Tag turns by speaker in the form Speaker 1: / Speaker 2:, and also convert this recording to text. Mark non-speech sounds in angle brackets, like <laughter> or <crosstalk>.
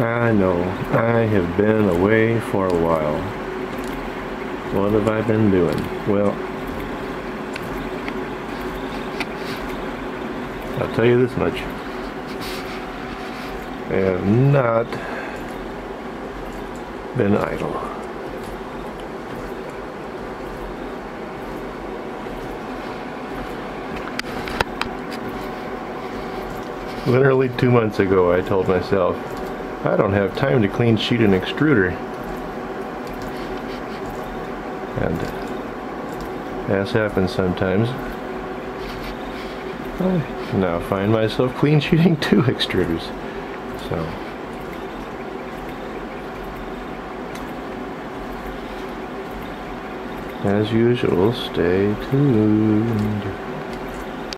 Speaker 1: I know. I have been away for a while. What have I been doing? Well, I'll tell you this much. I have not been idle. Literally two months ago I told myself, I don't have time to clean sheet an extruder. And uh, as happens sometimes, I now find myself clean sheeting <laughs> two extruders. So as usual, stay tuned.